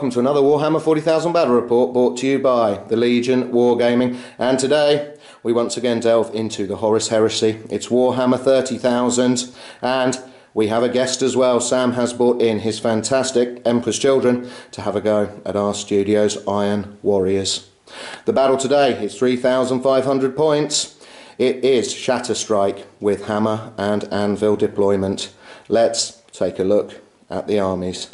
welcome to another Warhammer 40,000 Battle Report brought to you by the Legion Wargaming. And today we once again delve into the Horus Heresy. It's Warhammer 30,000 and we have a guest as well. Sam has brought in his fantastic Emperor's Children to have a go at our studio's Iron Warriors. The battle today is 3,500 points. It is Shatter Strike with hammer and anvil deployment. Let's take a look at the armies.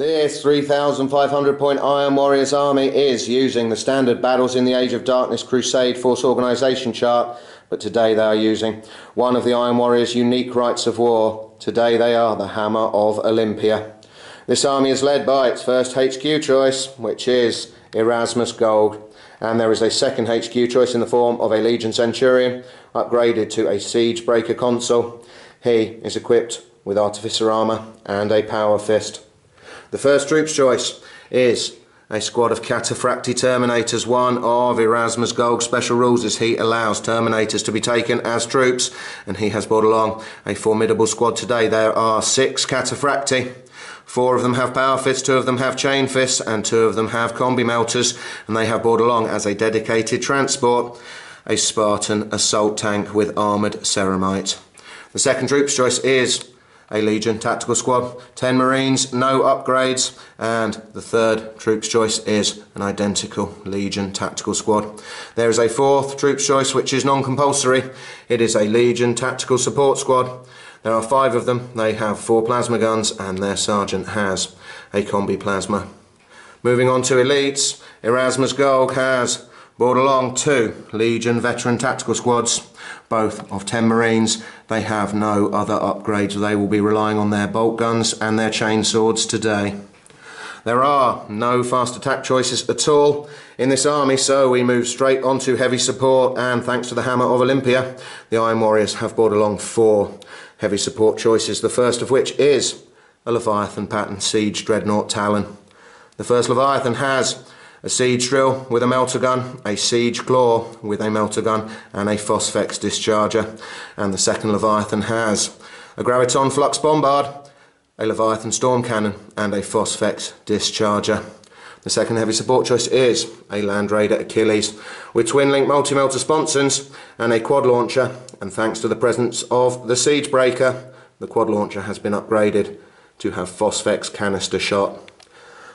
This 3,500 point Iron Warriors army is using the standard Battles in the Age of Darkness Crusade Force Organisation chart, but today they are using one of the Iron Warriors' unique rites of war. Today they are the Hammer of Olympia. This army is led by its first HQ choice, which is Erasmus Golg, and there is a second HQ choice in the form of a Legion Centurion, upgraded to a Siege Breaker Consul. He is equipped with Artificer Armour and a Power Fist. The first troops choice is a squad of Cataphractii Terminators. One of Erasmus Golg special rules is he allows Terminators to be taken as troops, and he has brought along a formidable squad today. There are six Cataphractii. Four of them have power fists, two of them have chain fists, and two of them have combi melters, and they have brought along as a dedicated transport a Spartan assault tank with armoured ceramite. The second troops choice is a Legion tactical squad, 10 Marines, no upgrades, and the third troops choice is an identical Legion tactical squad. There is a fourth troops choice which is non-compulsory. It is a Legion tactical support squad. There are five of them. They have four plasma guns and their sergeant has a combi plasma. Moving on to elites, Erasmus Golg has brought along two Legion veteran tactical squads both of 10 Marines. They have no other upgrades. They will be relying on their bolt guns and their chain swords today. There are no fast attack choices at all in this army, so we move straight on to heavy support, and thanks to the Hammer of Olympia, the Iron Warriors have brought along four heavy support choices, the first of which is a Leviathan pattern Siege Dreadnought Talon. The first Leviathan has a siege drill with a melter gun, a siege claw with a melter gun, and a phosphex discharger. And the second Leviathan has a graviton flux bombard, a Leviathan storm cannon, and a phosphex discharger. The second heavy support choice is a Land Raider Achilles with twin link multi melter sponsons and a quad launcher. And thanks to the presence of the Siege Breaker, the quad launcher has been upgraded to have phosphex canister shot.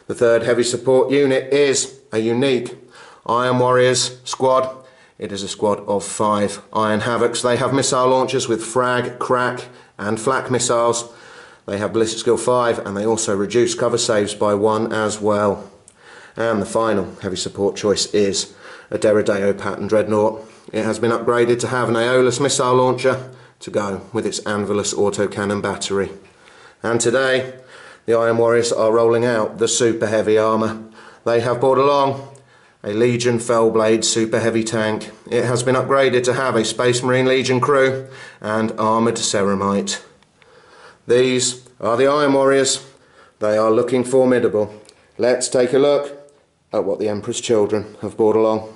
The third heavy support unit is a unique Iron Warriors squad. It is a squad of five Iron Havocs. They have missile launchers with frag, crack and flak missiles. They have ballistic skill 5 and they also reduce cover saves by 1 as well. And the final heavy support choice is a Deredeo pattern dreadnought. It has been upgraded to have an Aeolus missile launcher to go with its Anvilus autocannon battery. And today the Iron Warriors are rolling out the super heavy armour. They have brought along a Legion Fellblade super heavy tank. It has been upgraded to have a Space Marine Legion crew and armoured ceramite. These are the Iron Warriors. They are looking formidable. Let's take a look at what the Emperor's children have brought along.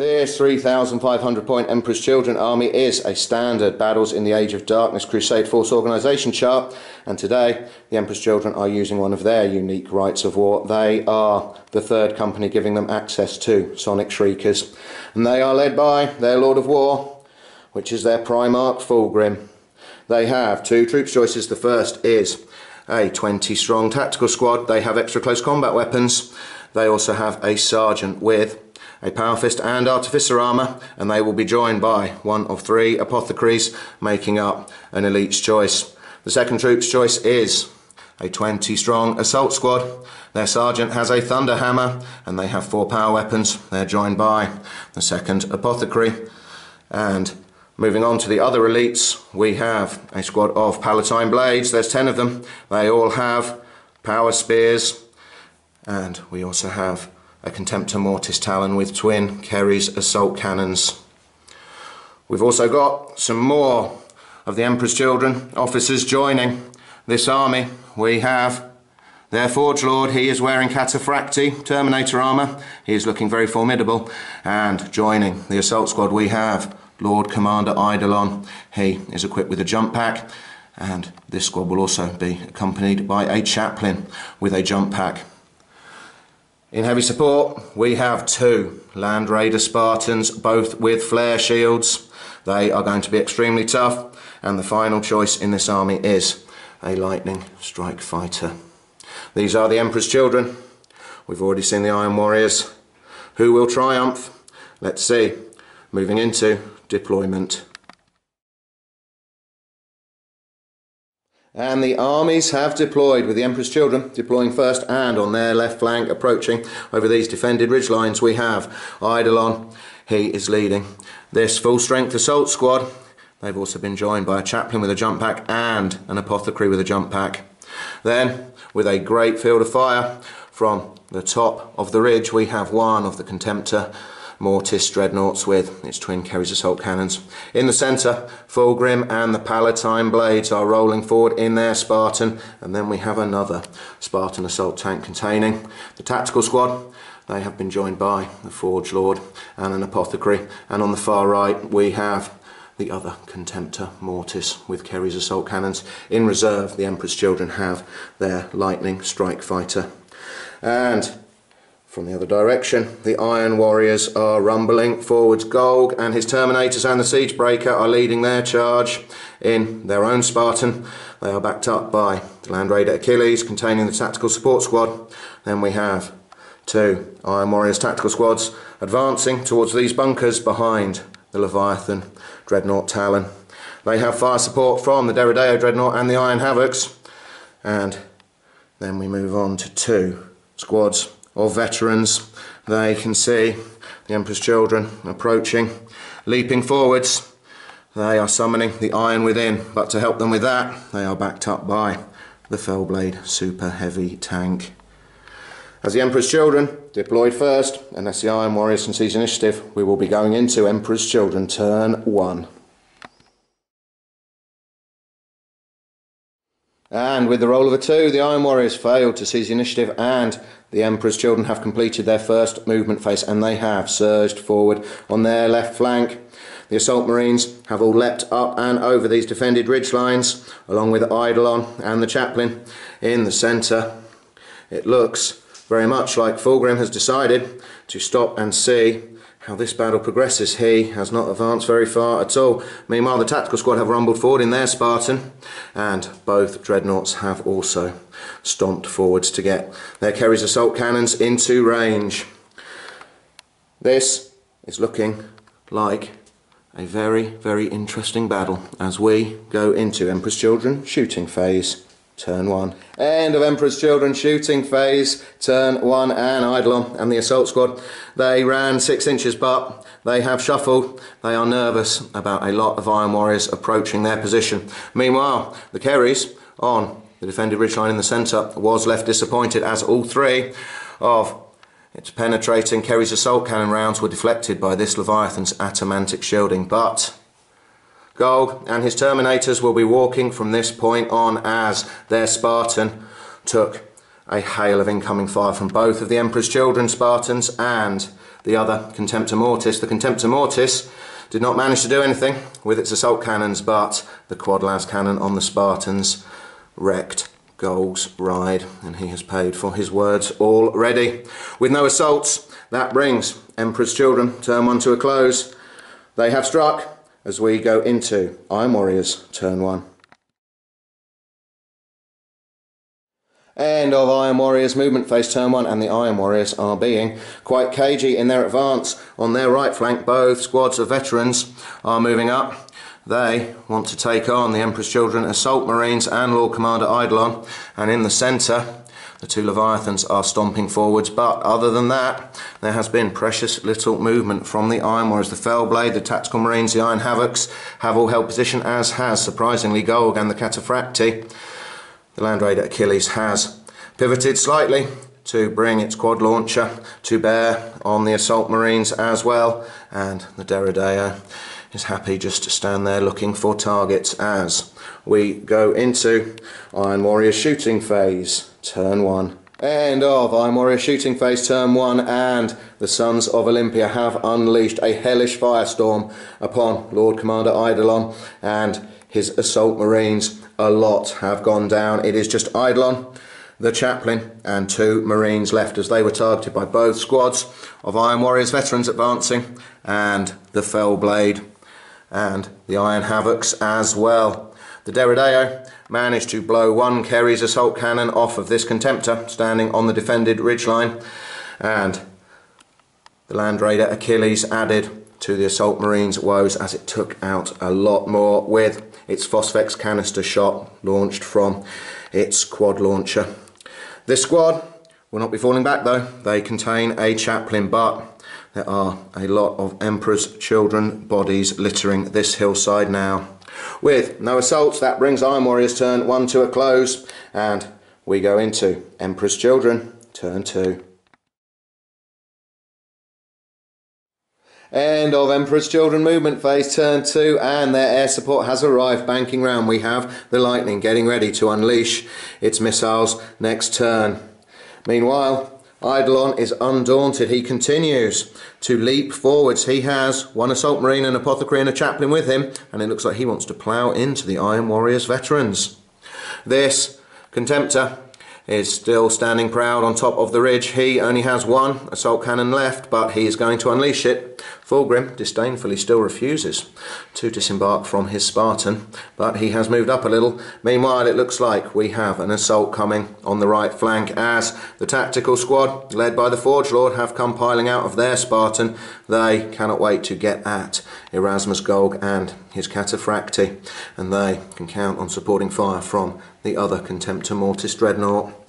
This 3,500 point Emperor's Children army is a standard Battles in the Age of Darkness Crusade Force organisation chart and today the Emperor's Children are using one of their unique rites of war. They are the third company giving them access to Sonic Shriekers and they are led by their Lord of War which is their Primarch Fulgrim. They have two troops choices. The first is a 20 strong tactical squad. They have extra close combat weapons. They also have a sergeant with a Power Fist and Artificer armour, and they will be joined by one of three Apothecaries, making up an Elite's choice. The second troop's choice is a 20 strong assault squad. Their sergeant has a Thunder Hammer, and they have four power weapons. They're joined by the second Apothecary. And moving on to the other elites, we have a squad of Palatine Blades. There's 10 of them. They all have power spears, and we also have a Contemptor Mortis Talon with twin Kheres assault cannons. We've also got some more of the Emperor's children, officers joining this army. We have their Forge Lord, he is wearing Cataphractii Terminator armour. He is looking very formidable. And joining the assault squad we have Lord Commander Eidolon. He is equipped with a jump pack and this squad will also be accompanied by a chaplain with a jump pack. In heavy support we have two Land Raider Spartans both with flare shields. They are going to be extremely tough and the final choice in this army is a Lightning Strike Fighter. These are the Emperor's Children. We've already seen the Iron Warriors. Who will triumph? Let's see. Moving into deployment. And the armies have deployed, with the Emperor's children deploying first and on their left flank approaching over these defended ridge lines. We have Eidolon, he is leading this full strength assault squad. They've also been joined by a chaplain with a jump pack and an apothecary with a jump pack. Then, with a great field of fire from the top of the ridge, we have one of the Contemptor Mortis dreadnoughts with its twin Kheres assault cannons. In the centre, Fulgrim and the Palatine blades are rolling forward in their Spartan, and then we have another Spartan assault tank containing the tactical squad. They have been joined by the Forge Lord and an apothecary, and on the far right we have the other Contemptor Mortis with Kheres assault cannons. In reserve, the Emperor's children have their lightning strike fighter. And from the other direction, the Iron Warriors are rumbling forwards. Golg and his Terminators and the Siegebreaker are leading their charge in their own Spartan. They are backed up by the Land Raider Achilles containing the Tactical Support Squad. Then we have two Iron Warriors tactical squads advancing towards these bunkers behind the Leviathan Dreadnought Talon. They have fire support from the Deredeo Dreadnought and the Iron Havocs. And then we move on to two squads of veterans. They can see the Emperor's children approaching, leaping forwards. They are summoning the iron within, but to help them with that, they are backed up by the Fellblade Super Heavy Tank. As the Emperor's Children deployed first, and as the Iron Warriors can seize initiative, we will be going into Emperor's Children turn one. And with the roll of a two, the Iron Warriors failed to seize the initiative and the Emperor's children have completed their first movement phase and they have surged forward on their left flank. The Assault Marines have all leapt up and over these defended ridge lines along with Eidolon and the Chaplain in the centre. It looks very much like Fulgrim has decided to stop and see how this battle progresses. He has not advanced very far at all. Meanwhile, the tactical squad have rumbled forward in their Spartan, and both dreadnoughts have also stomped forwards to get their Kheres assault cannons into range. This is looking like a very, very interesting battle as we go into Emperor's Children shooting phase. Turn one. End of Emperor's Children shooting phase. Turn one and Eidolon and the assault squad. They ran six inches but they have shuffled. They are nervous about a lot of Iron Warriors approaching their position. Meanwhile, the Kheres on the defended ridgeline in the centre was left disappointed as all three of its penetrating Kheres assault cannon rounds were deflected by this Leviathan's atomantic shielding. But Golg and his Terminators will be walking from this point on as their Spartan took a hail of incoming fire from both of the Emperor's Children Spartans and the other Contemptor Mortis. The Contemptor Mortis did not manage to do anything with its assault cannons, but the quad las cannon on the Spartans wrecked Golg's ride, and he has paid for his words already. With no assaults, that brings Emperor's Children turn one to a close. They have struck as we go into Iron Warriors turn one. End of Iron Warriors movement phase turn one and the Iron Warriors are being quite cagey in their advance. On their right flank both squads of veterans are moving up. They want to take on the Emperor's Children Assault Marines and Lord Commander Eidolon and in the centre the two Leviathans are stomping forwards, but other than that, there has been precious little movement from the Iron Warriors. The Fellblade, the Tactical Marines, the Iron Havocs have all held position, as has, surprisingly, Golg and the Cataphractii. The Land Raider Achilles has pivoted slightly to bring its quad launcher to bear on the Assault Marines as well, and the Deredeo is happy just to stand there looking for targets as we go into Iron Warrior shooting phase. Turn one. End of Iron Warrior shooting phase turn one and the Sons of Olympia have unleashed a hellish firestorm upon Lord Commander Eidolon and his assault marines. A lot have gone down. It is just Eidolon, the chaplain and two marines left as they were targeted by both squads of Iron Warriors veterans advancing and the Fell Blade and the Iron Havocs as well. The Deredeo managed to blow one Kheres assault cannon off of this Contemptor standing on the defended ridgeline and the Land Raider Achilles added to the Assault Marines' woes as it took out a lot more with its Phosphex canister shot launched from its quad launcher. This squad will not be falling back though. They contain a chaplain but there are a lot of Emperor's children bodies littering this hillside now. With no assaults, that brings Iron Warrior's turn one to a close, and we go into Emperor's Children, turn two. End of Emperor's Children movement phase turn two, and their air support has arrived. Banking round, we have the Lightning getting ready to unleash its missiles next turn. Meanwhile, Eidolon is undaunted. He continues to leap forwards. He has one assault marine, an apothecary, and a chaplain with him, and it looks like he wants to plough into the Iron Warriors veterans. This Contemptor is still standing proud on top of the ridge. He only has one assault cannon left, but he is going to unleash it. Fulgrim disdainfully still refuses to disembark from his Spartan, but he has moved up a little. Meanwhile, it looks like we have an assault coming on the right flank as the tactical squad, led by the Forge Lord, have come piling out of their Spartan. They cannot wait to get at Erasmus Golg and his Cataphractii, and they can count on supporting fire from the other Contemptor Mortis Dreadnought.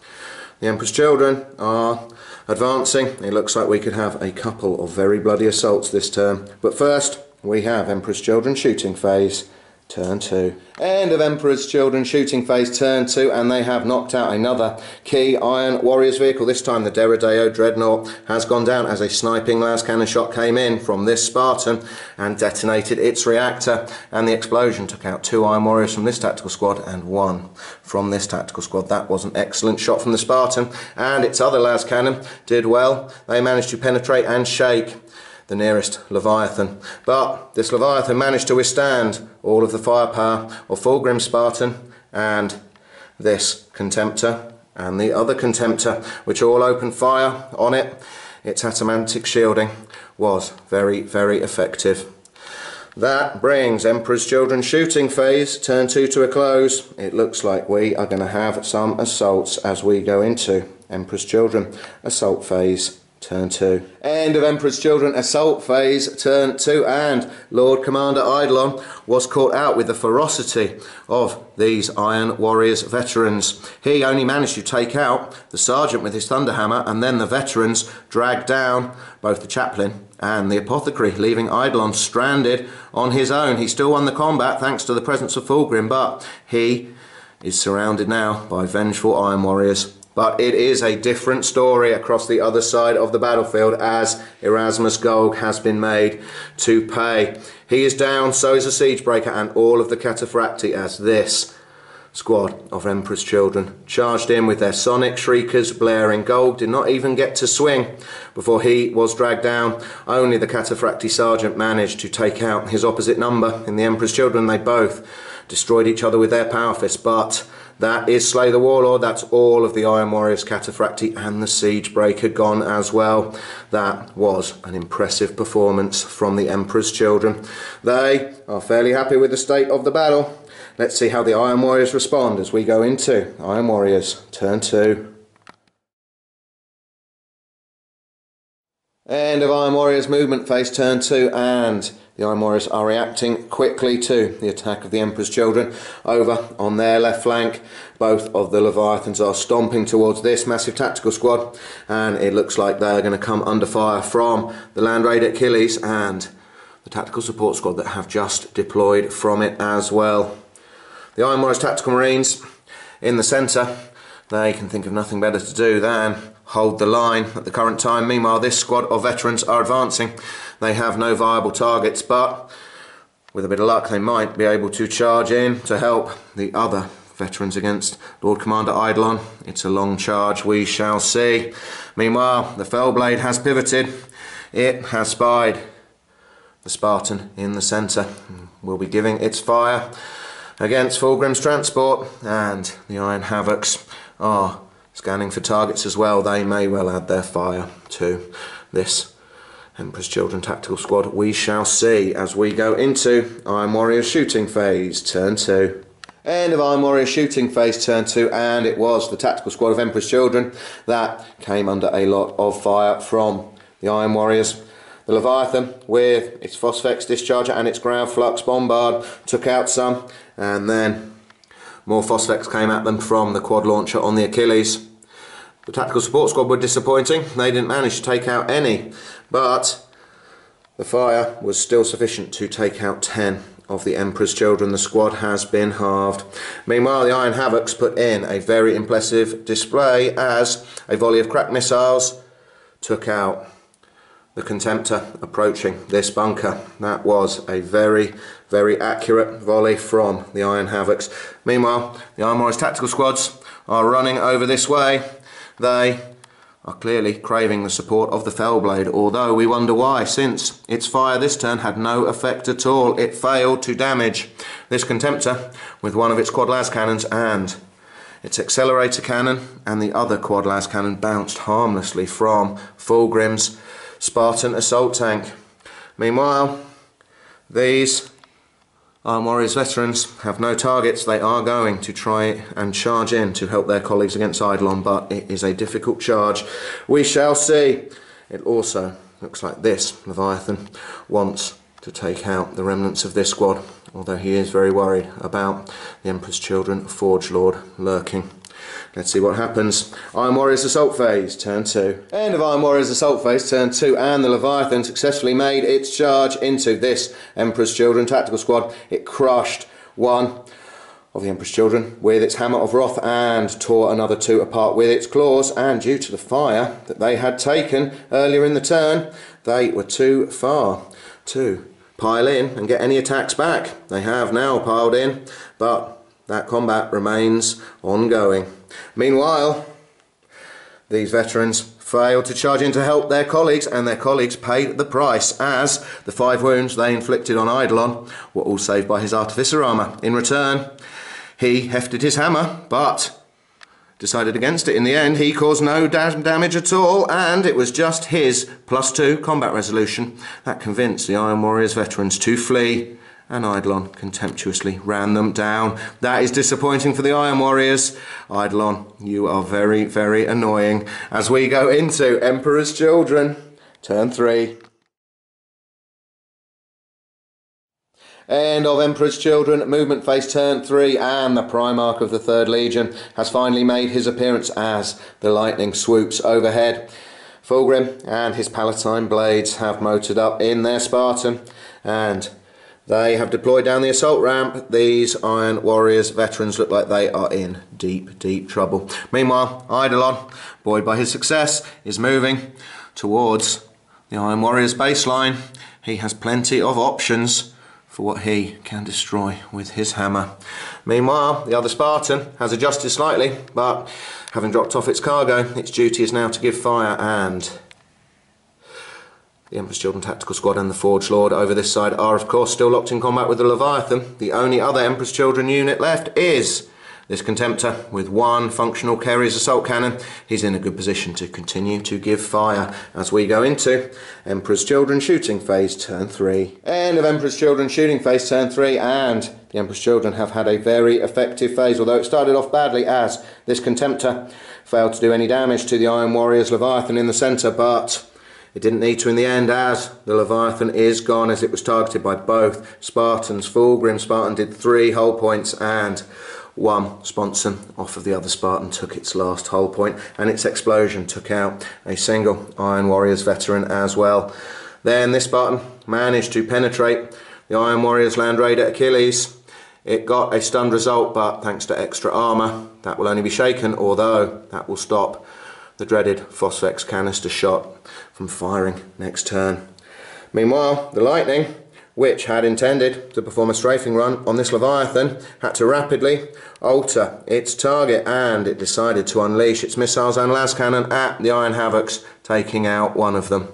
The Emperor's children are advancing. It looks like we could have a couple of very bloody assaults this term. But first, we have Emperor's children shooting phase. Turn 2. End of Emperor's Children shooting phase turn 2 and they have knocked out another key Iron Warriors vehicle. This time the Deredeo Dreadnought has gone down as a sniping las cannon shot came in from this Spartan and detonated its reactor and the explosion took out two Iron Warriors from this tactical squad and one from this tactical squad. That was an excellent shot from the Spartan and its other las cannon did well. They managed to penetrate and shake the nearest Leviathan. But this Leviathan managed to withstand all of the firepower of Fulgrim Spartan and this Contemptor and the other Contemptor, which all opened fire on it. Its atomantic shielding was very, very effective. That brings Emperor's Children shooting phase, turn two to a close. It looks like we are going to have some assaults as we go into Emperor's Children assault phase Turn 2. End of Emperor's Children assault phase, turn 2, and Lord Commander Eidolon was caught out with the ferocity of these Iron Warriors veterans. He only managed to take out the sergeant with his thunderhammer, and then the veterans dragged down both the chaplain and the apothecary, leaving Eidolon stranded on his own. He still won the combat thanks to the presence of Fulgrim, but he is surrounded now by vengeful Iron Warriors. But it is a different story across the other side of the battlefield as Erasmus Golg has been made to pay. He is down, so is a Siegebreaker and all of the Cataphractii as this squad of Emperor's children charged in with their sonic shriekers blaring. Golg did not even get to swing before he was dragged down. Only the Cataphractii sergeant managed to take out his opposite number. In the Emperor's children, they both destroyed each other with their power fists, but that is Slay the Warlord. That's all of the Iron Warriors Cataphractii and the Siegebreaker gone as well. That was an impressive performance from the Emperor's Children. They are fairly happy with the state of the battle. Let's see how the Iron Warriors respond as we go into Iron Warriors Turn 2. End of Iron Warriors movement phase turn 2 and the Iron Warriors are reacting quickly to the attack of the Emperor's children over on their left flank. Both of the Leviathans are stomping towards this massive tactical squad, and it looks like they're going to come under fire from the Land Raider Achilles and the tactical support squad that have just deployed from it as well. The Iron Warriors Tactical Marines in the centre, they can think of nothing better to do than hold the line at the current time. Meanwhile, this squad of veterans are advancing. They have no viable targets, but with a bit of luck, they might be able to charge in to help the other veterans against Lord Commander Eidolon. It's a long charge, we shall see. Meanwhile, the Fellblade has pivoted. It has spied the Spartan in the centre. Will be giving its fire against Fulgrim's transport and the Iron Havocs are scanning for targets as well. They may well add their fire to this Emperor's Children Tactical Squad. We shall see as we go into Iron Warrior shooting phase, turn two. End of Iron Warrior shooting phase turn two, and it was the tactical squad of Emperor's Children that came under a lot of fire from the Iron Warriors. The Leviathan, with its Phosphex discharger and its ground flux bombard, took out some, and then more Phosphex came at them from the quad launcher on the Achilles. The tactical support squad were disappointing. They didn't manage to take out any, but the fire was still sufficient to take out 10 of the Emperor's children. The squad has been halved. Meanwhile, the Iron Havocs put in a very impressive display as a volley of crack missiles took out the Contemptor approaching this bunker. That was a very, very accurate volley from the Iron Havocs. Meanwhile, the Warriors tactical squads are running over this way. They are clearly craving the support of the Fellblade, although we wonder why, since its fire this turn had no effect at all. It failed to damage this Contemptor with one of its quad las cannons and its accelerator cannon and the other quad las cannon bounced harmlessly from Fulgrim's Spartan assault tank. Meanwhile, these Iron Warriors veterans have no targets. They are going to try and charge in to help their colleagues against Eidolon, but it is a difficult charge. We shall see. It also looks like this Leviathan wants to take out the remnants of this squad, although he is very worried about the Emperor's children, Forge Lord, lurking. Let's see what happens. Iron Warriors Assault Phase, turn 2. End of Iron Warriors Assault Phase, turn 2, and the Leviathan successfully made its charge into this Emperor's Children Tactical Squad. It crushed one of the Emperor's Children with its Hammer of Wrath and tore another two apart with its claws, and due to the fire that they had taken earlier in the turn, they were too far to pile in and get any attacks back. They have now piled in, but that combat remains ongoing. Meanwhile, these veterans failed to charge in to help their colleagues, and their colleagues paid the price as the five wounds they inflicted on Eidolon were all saved by his artificer armour. In return, he hefted his hammer, but decided against it in the end. He caused no damage at all, and it was just his plus two combat resolution that convinced the Iron Warriors veterans to flee and Eidolon contemptuously ran them down. That is disappointing for the Iron Warriors. Eidolon, you are very, very annoying. As we go into Emperor's Children, turn three. End of Emperor's Children, movement phase turn 3, and the Primarch of the 3rd Legion has finally made his appearance as the lightning swoops overhead. Fulgrim and his Palatine blades have motored up in their Spartan, and they have deployed down the assault ramp. These Iron Warriors veterans look like they are in deep, deep trouble. Meanwhile, Eidolon, buoyed by his success, is moving towards the Iron Warriors baseline. He has plenty of options for what he can destroy with his hammer. Meanwhile, the other Spartan has adjusted slightly, but having dropped off its cargo, its duty is now to give fire and the Emperor's Children Tactical Squad and the Forge Lord over this side are of course still locked in combat with the Leviathan. The only other Emperor's Children unit left is this Contemptor with one functional Kheres assault cannon. He's in a good position to continue to give fire as we go into Emperor's Children shooting phase turn 3. End of Emperor's Children shooting phase turn 3 and the Emperor's Children have had a very effective phase although it started off badly as this Contemptor failed to do any damage to the Iron Warriors Leviathan in the centre but it didn't need to in the end as the Leviathan is gone as it was targeted by both Spartans. Fulgrim Spartan did three hull points and one sponson off of the other Spartan took its last hull point and its explosion took out a single Iron Warriors veteran as well. Then this Spartan managed to penetrate the Iron Warriors Land Raider Achilles. It got a stunned result but thanks to extra armour that will only be shaken although that will stop the dreaded Phosphex canister shot from firing next turn. Meanwhile, the Lightning which had intended to perform a strafing run on this Leviathan, had to rapidly alter its target and it decided to unleash its missiles and las cannon at the Iron Havocs, taking out one of them.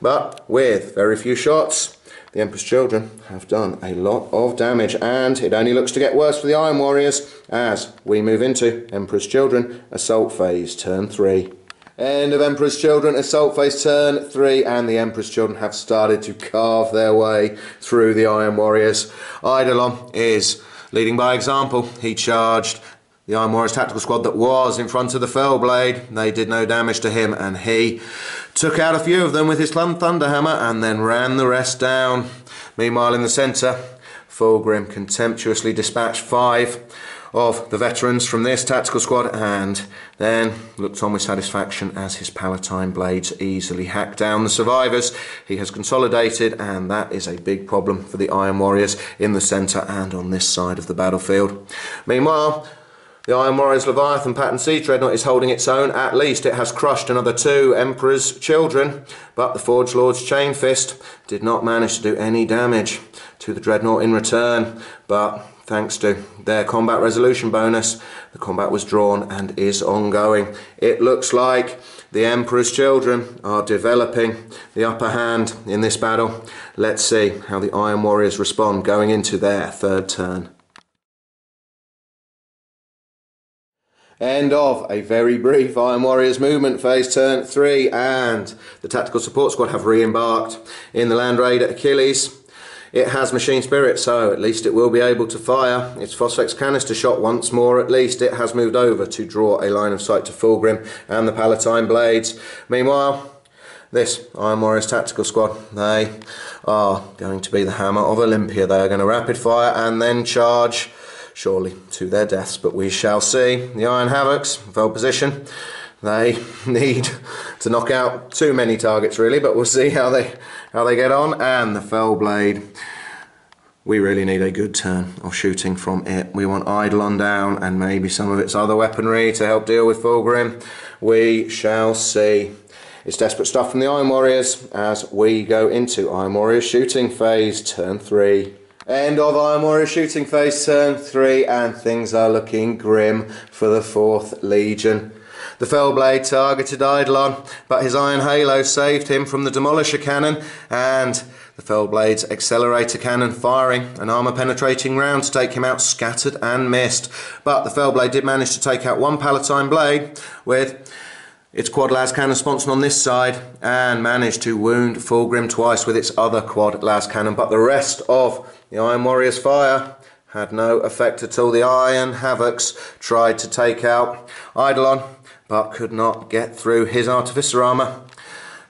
But with very few shots, the Emperor's Children have done a lot of damage and it only looks to get worse for the Iron Warriors as we move into Emperor's Children Assault Phase Turn 3. End of Emperor's Children, Assault Phase Turn 3, and the Emperor's Children have started to carve their way through the Iron Warriors. Eidolon is leading by example. He charged the Iron Warriors tactical squad that was in front of the Fellblade. They did no damage to him, and he took out a few of them with his Thunderhammer and then ran the rest down. Meanwhile, in the centre, Fulgrim contemptuously dispatched five of the veterans from this tactical squad and then looked on with satisfaction as his Palatine blades easily hacked down the survivors. He has consolidated and that is a big problem for the Iron Warriors in the centre and on this side of the battlefield. Meanwhile, the Iron Warriors Leviathan Pattern Siege Dreadnought is holding its own. At least it has crushed another two Emperor's children. But the Forge Lord's Chain Fist did not manage to do any damage to the Dreadnought in return. But thanks to their combat resolution bonus, the combat was drawn and is ongoing. It looks like the Emperor's children are developing the upper hand in this battle. Let's see how the Iron Warriors respond going into their third turn. End of a very brief Iron Warriors movement phase turn 3 and the tactical support squad have re-embarked in the Land Raider Achilles it has machine spirit, so at least it will be able to fire its Phosphex canister shot once more. At least it has moved over to draw a line of sight to Fulgrim and the Palatine blades. Meanwhile, this Iron Warriors Tactical Squad, they are going to be the hammer of Olympia. They are going to rapid fire and then charge, surely, to their deaths. But we shall see. The Iron Havocs, well position. They need to knock out too many targets really, but we'll see how they how they get on. And the fell blade, we really need a good turn of shooting from it. We want Eidolon down and maybe some of its other weaponry to help deal with Fulgrim. We shall see. It's desperate stuff from the Iron Warriors as we go into Iron Warriors shooting phase, turn three. End of Iron Warriors shooting phase, turn three, and things are looking grim for the 4th Legion. The Fellblade targeted Eidolon, but his Iron Halo saved him from the Demolisher cannon and the Fellblade's accelerator cannon firing an armour penetrating round to take him out scattered and missed. But the Fellblade did manage to take out one Palatine blade with its quad las cannon sponson on this side and managed to wound Fulgrim twice with its other quad las cannon. But the rest of the Iron Warrior's fire had no effect at all. The Iron Havocs tried to take out Eidolon but could not get through his artificer armour.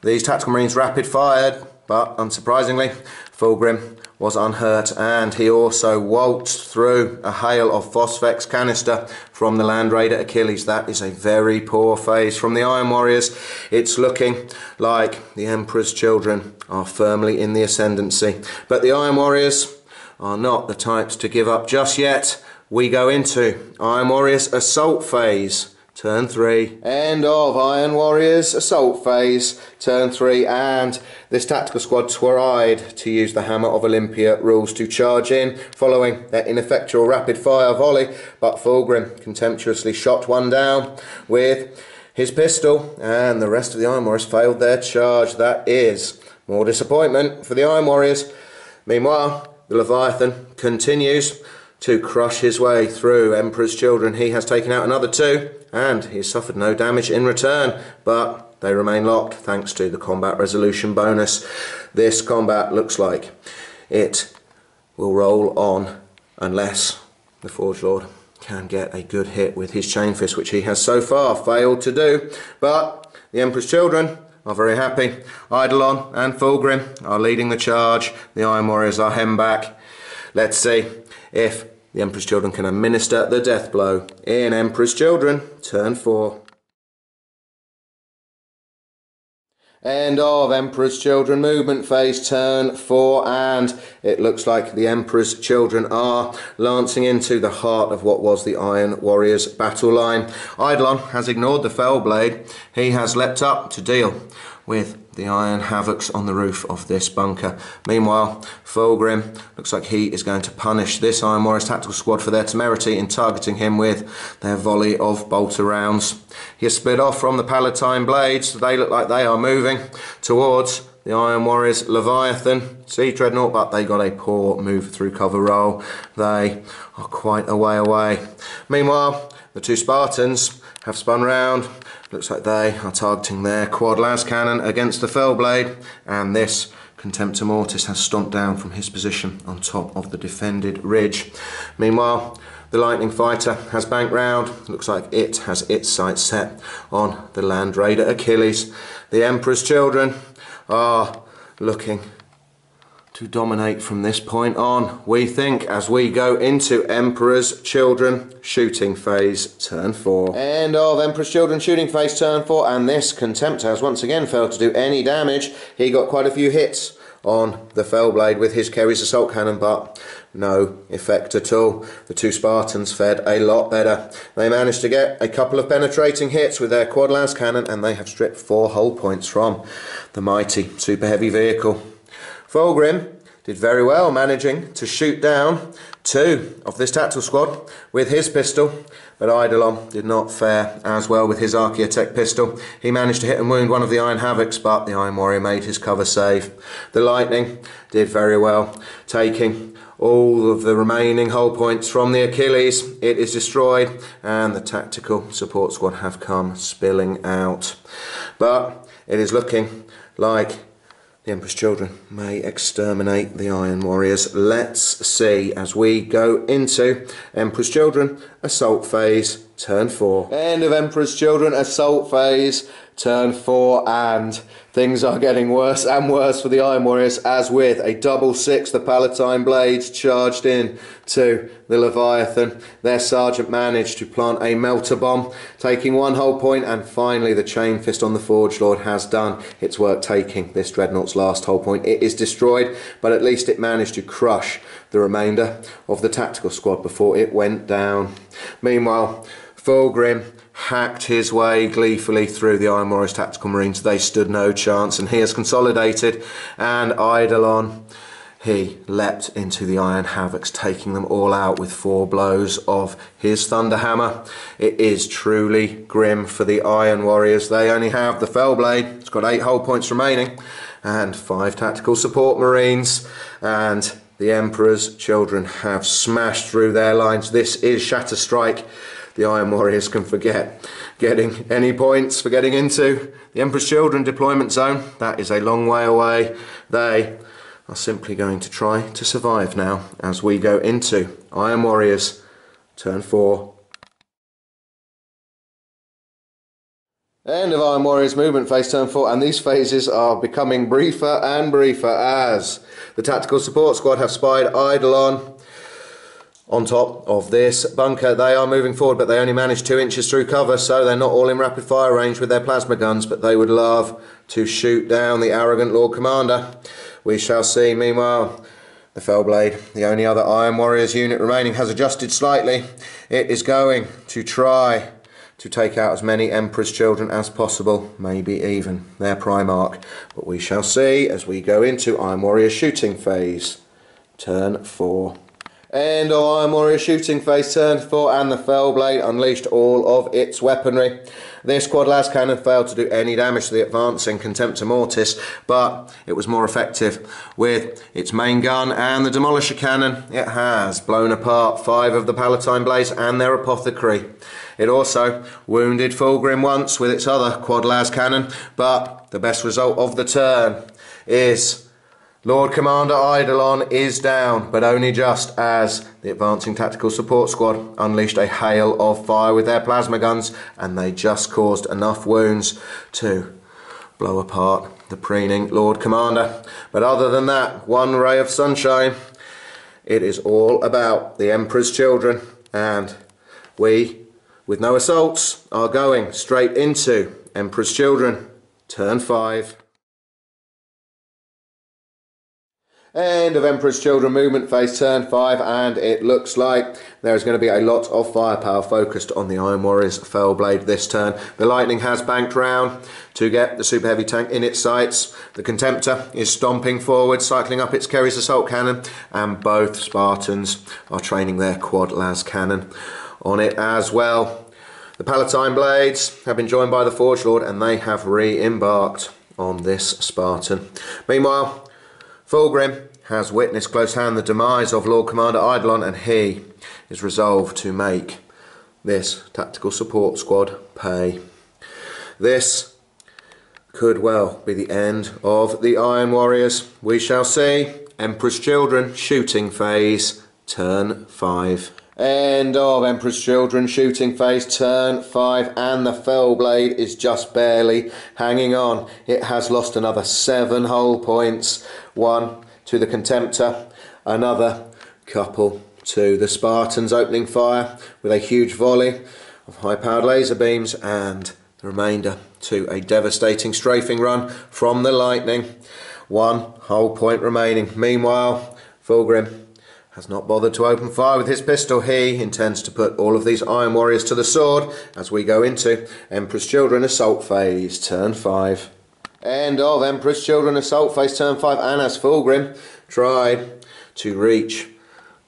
These tactical marines rapid fired, but unsurprisingly, Fulgrim was unhurt and he also waltzed through a hail of Phosphex canister from the Land Raider Achilles. That is a very poor phase from the Iron Warriors. It's looking like the Emperor's children are firmly in the ascendancy. But the Iron Warriors are not the types to give up just yet. We go into Iron Warriors assault phase. Turn 3. End of Iron Warriors Assault Phase. Turn 3 and this tactical squad tried to use the Hammer of Olympia rules to charge in following their ineffectual rapid fire volley but Fulgrim contemptuously shot one down with his pistol and the rest of the Iron Warriors failed their charge. That is more disappointment for the Iron Warriors. Meanwhile, the Leviathan continues to crush his way through Emperor's Children. He has taken out another two and he has suffered no damage in return, but they remain locked thanks to the combat resolution bonus. This combat looks like it will roll on unless the Forge Lord can get a good hit with his chain fist, which he has so far failed to do. But the Emperor's children are very happy. Eidolon and Fulgrim are leading the charge. The Iron Warriors are hemmed back. Let's see if the Emperor's Children can administer the death blow. In Emperor's Children, turn 4. End of Emperor's Children movement phase turn 4 and it looks like the Emperor's Children are lancing into the heart of what was the Iron Warriors battle line. Eidolon has ignored the fell blade. He has leapt up to deal with the Iron Havocs on the roof of this bunker. Meanwhile, Fulgrim looks like he is going to punish this Iron Warriors tactical squad for their temerity in targeting him with their volley of bolter rounds. He has split off from the Palatine Blades. They look like they are moving towards the Iron Warriors Leviathan Siege Dreadnought, but they got a poor move through cover roll. They are quite a way away. Meanwhile, the two Spartans have spun round. Looks like they are targeting their quad las cannon against the fell blade and this Contemptor Mortis has stomped down from his position on top of the defended ridge. Meanwhile, the Lightning Fighter has banked round. Looks like it has its sights set on the Land Raider Achilles. The Emperor's Children are looking to dominate from this point on, we think, as we go into Emperor's Children shooting phase turn 4. End of Emperor's Children shooting phase turn 4, and this Contemptor has once again failed to do any damage. He got quite a few hits on the Fellblade with his Kheres assault cannon, but no effect at all. The two Spartans fared a lot better. They managed to get a couple of penetrating hits with their quad las cannon, and they have stripped four hull points from the mighty super heavy vehicle. Fulgrim did very well, managing to shoot down two of this tactical squad with his pistol, but Eidolon did not fare as well with his Archaeotech pistol. He managed to hit and wound one of the Iron Havocs, but the Iron Warrior made his cover save. The Lightning did very well, taking all of the remaining hull points from the Achilles. It is destroyed, and the tactical support squad have come spilling out. But it is looking like the Emperor's Children may exterminate the Iron Warriors. Let's see as we go into Emperor's Children Assault Phase Turn 4. End of Emperor's Children Assault Phase Turn 4 and Things are getting worse and worse for the Iron Warriors as with a double six the Palatine Blades charged in to the Leviathan. Their sergeant managed to plant a melter bomb, taking one hull point, and finally the chain fist on the Forge Lord has done its work taking this Dreadnought's last hull point. It is destroyed, but at least it managed to crush the remainder of the tactical squad before it went down. Meanwhile, Fulgrim hacked his way gleefully through the Iron Warriors Tactical Marines. They stood no chance, and he has consolidated. And Eidolon, he leapt into the Iron Havocs, taking them all out with four blows of his Thunderhammer. It is truly grim for the Iron Warriors. They only have the Fellblade, it's got eight hull points remaining, and five tactical support Marines. And the Emperor's children have smashed through their lines. This is Shatter Strike the Iron Warriors can forget getting any points for getting into the Emperor's Children deployment zone. That is a long way away. They are simply going to try to survive now as we go into Iron Warriors turn 4. End of Iron Warriors movement phase turn 4 and these phases are becoming briefer and briefer as the tactical support squad have spied Eidolon on top of this bunker. They are moving forward, but they only manage two inches through cover, so they're not all in rapid fire range with their plasma guns, but they would love to shoot down the arrogant Lord Commander. We shall see. Meanwhile, the Fellblade, the only other Iron Warriors unit remaining, has adjusted slightly. It is going to try to take out as many Emperor's children as possible, maybe even their Primarch. But we shall see as we go into Iron Warrior shooting phase. Turn 4. And Iron Warrior shooting phase turned for and the Fellblade unleashed all of its weaponry. This quad las cannon failed to do any damage to the advancing Contemptor Mortis, but it was more effective with its main gun and the Demolisher cannon. It has blown apart five of the Palatine Blades and their Apothecary. It also wounded Fulgrim once with its other quad las cannon, but the best result of the turn is Lord Commander Eidolon is down, but only just as the advancing tactical support squad unleashed a hail of fire with their plasma guns, and they just caused enough wounds to blow apart the preening Lord Commander. But other than that, one ray of sunshine. It is all about the Emperor's children, and we, with no assaults, are going straight into Emperor's children, turn 5. End of Emperor's Children movement phase turn 5 and it looks like there is going to be a lot of firepower focused on the Iron Warriors Fellblade this turn. The Lightning has banked round to get the Super Heavy tank in its sights. The Contemptor is stomping forward, cycling up its Kheres Assault Cannon and both Spartans are training their Quad Las Cannon on it as well. The Palatine Blades have been joined by the Forge Lord and they have re-embarked on this Spartan. Meanwhile, Fulgrim has witnessed close hand the demise of Lord Commander Eidolon and he is resolved to make this tactical support squad pay. This could well be the end of the Iron Warriors. We shall see. Emperor's Children shooting phase turn 5. End of Emperor's Children shooting phase turn 5 and the Fellblade is just barely hanging on. It has lost another 7 hull points. One to the Contemptor, another couple to the Spartans opening fire with a huge volley of high powered laser beams and the remainder to a devastating strafing run from the Lightning. One hull point remaining. Meanwhile, Fulgrim has not bothered to open fire with his pistol. He intends to put all of these Iron Warriors to the sword as we go into Emperor's Children Assault Phase, turn 5. End of Emperor's Children Assault Phase, turn 5, and as Fulgrim tried to reach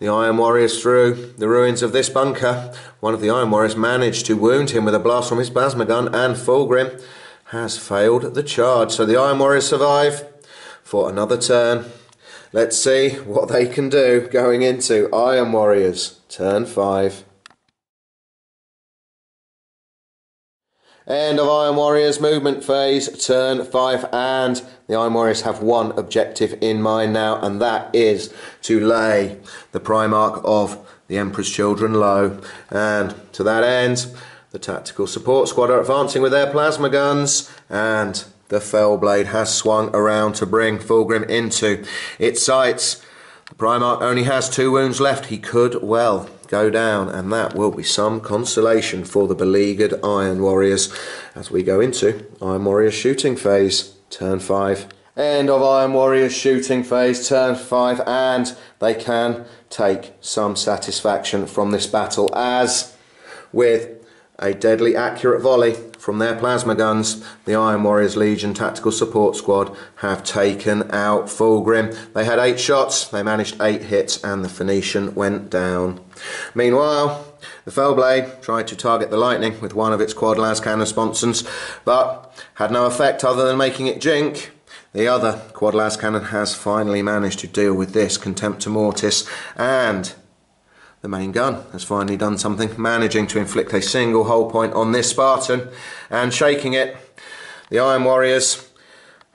the Iron Warriors through the ruins of this bunker, one of the Iron Warriors managed to wound him with a blast from his plasma gun, and Fulgrim has failed the charge. So the Iron Warriors survive for another turn. Let's see what they can do going into Iron Warriors, turn 5. End of Iron Warriors movement phase, turn 5, and the Iron Warriors have one objective in mind now, and that is to lay the Primarch of the Emperor's Children low. And to that end, the Tactical Support Squad are advancing with their plasma guns, and the Fellblade has swung around to bring Fulgrim into its sights. The Primarch only has two wounds left. He could well go down, and that will be some consolation for the beleaguered Iron Warriors as we go into Iron Warriors shooting phase, turn 5. End of Iron Warriors shooting phase, turn 5, and they can take some satisfaction from this battle as with a deadly accurate volley from their plasma guns, the Iron Warriors Legion Tactical Support Squad have taken out Fulgrim. They had eight shots, they managed eight hits, and the Phoenician went down. Meanwhile, the Fellblade tried to target the Lightning with one of its quad las cannon sponsons, but had no effect other than making it jink. The other quad las cannon has finally managed to deal with this Contemptor Mortis and the main gun has finally done something, managing to inflict a single hull point on this Spartan and shaking it. The Iron Warriors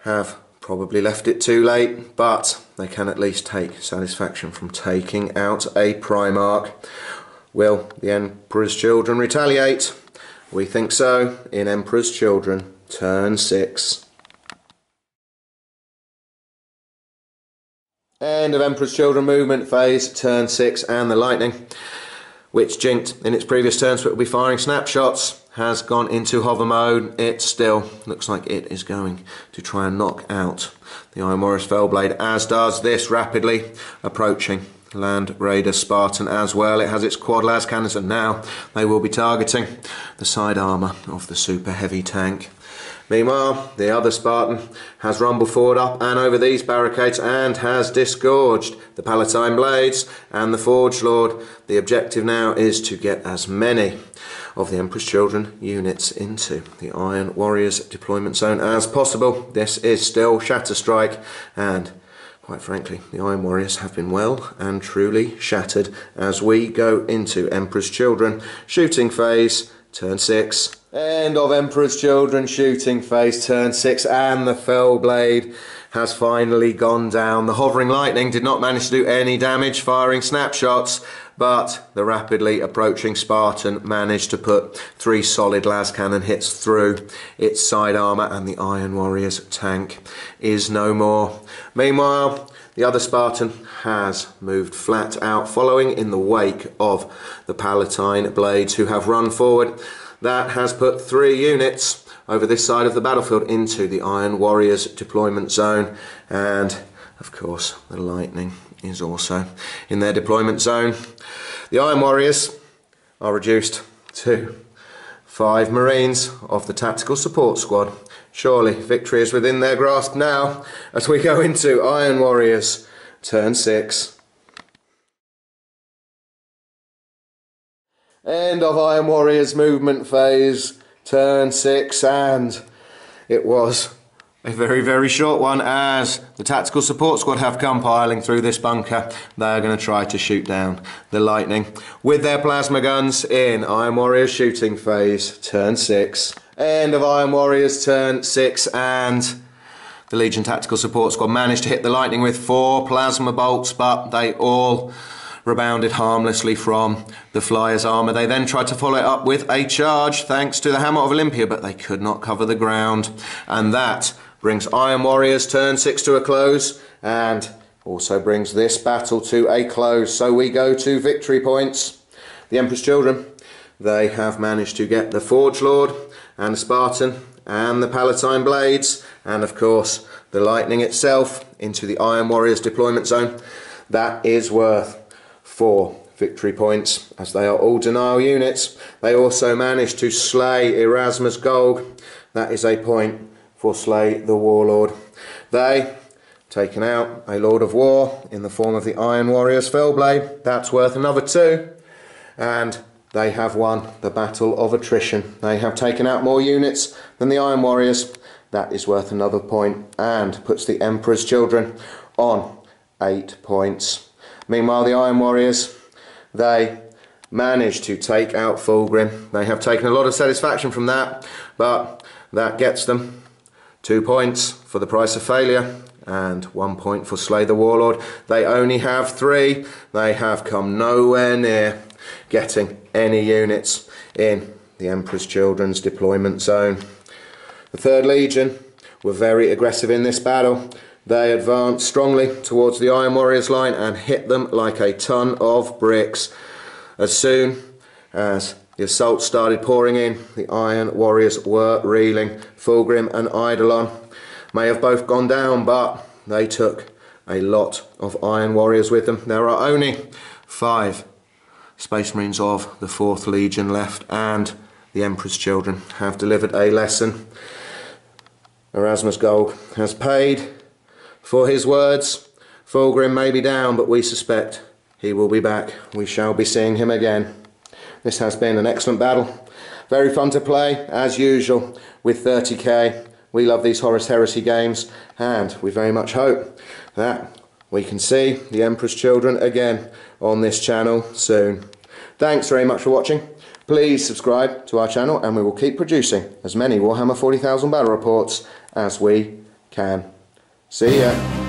have probably left it too late, but they can at least take satisfaction from taking out a Primarch. Will the Emperor's Children retaliate? We think so in Emperor's Children, turn 6. End of Emperor's Children movement phase, turn 6, and the Lightning, which jinked in its previous turns but will be firing snapshots, has gone into hover mode. It still looks like it is going to try and knock out the Iron Warriors Fellblade, as does this rapidly approaching Land Raider Spartan as well. It has its quad las cannons, and now they will be targeting the side armour of the super heavy tank. Meanwhile, the other Spartan has rumbled forward up and over these barricades and has disgorged the Palatine Blades and the Forge Lord. The objective now is to get as many of the Emperor's Children units into the Iron Warriors deployment zone as possible. This is still Shatterstrike and quite frankly, the Iron Warriors have been well and truly shattered as we go into Emperor's Children shooting phase, turn 6. End of Emperor's Children shooting phase, turn 6, and the Fell Blade has finally gone down. The Hovering Lightning did not manage to do any damage firing snapshots, but the rapidly approaching Spartan managed to put three solid las cannon hits through its side armour, and the Iron Warrior's tank is no more. Meanwhile, the other Spartan has moved flat out, following in the wake of the Palatine Blades, who have run forward that has put three units over this side of the battlefield into the Iron Warriors deployment zone and of course, the Lightning is also in their deployment zone. The Iron Warriors are reduced to five Marines of the Tactical Support Squad. Surely victory is within their grasp now as we go into Iron Warriors turn six. End of Iron Warriors movement phase, turn six, and it was a very, very short one as the tactical support squad have come piling through this bunker. They are going to try to shoot down the lightning with their plasma guns in Iron Warriors shooting phase, turn six. End of Iron Warriors turn six and the Legion Tactical Support Squad managed to hit the lightning with four plasma bolts, but they all rebounded harmlessly from the Flyers' armour. They then tried to follow it up with a charge thanks to the Hammer of Olympia, but they could not cover the ground. And that brings Iron Warriors turn six to a close and also brings this battle to a close. So we go to victory points. The Emperor's Children, they have managed to get the Forge Lord and the Spartan and the Palatine Blades and of course the Lightning itself into the Iron Warriors deployment zone. That is worth four victory points as they are all denial units. They also managed to slay Erasmus Golg. That is a point for Slay the Warlord. They taken out a Lord of War in the form of the Iron Warriors Fellblade. That's worth another two. And they have won the Battle of Attrition. They have taken out more units than the Iron Warriors. That is worth another point and puts the Emperor's Children on eight points. Meanwhile, the Iron Warriors, they managed to take out Fulgrim. They have taken a lot of satisfaction from that, but that gets them Two points for the price of failure and one point for Slay the Warlord. They only have three. They have come nowhere near getting any units in the Emperor's Children's deployment zone. The 3rd Legion were very aggressive in this battle. They advanced strongly towards the Iron Warriors line and hit them like a ton of bricks. As soon as the assault started pouring in. The Iron Warriors were reeling. Fulgrim and Eidolon may have both gone down, but they took a lot of Iron Warriors with them. There are only five Space Marines of the 4th Legion left, and the Emperor's Children have delivered a lesson. Erasmus Golg has paid for his words. Fulgrim may be down, but we suspect he will be back. We shall be seeing him again. This has been an excellent battle. Very fun to play, as usual, with 30k. We love these Horus Heresy games, and we very much hope that we can see the Emperor's Children again on this channel soon. Thanks very much for watching. Please subscribe to our channel and we will keep producing as many Warhammer 40,000 battle reports as we can. See ya.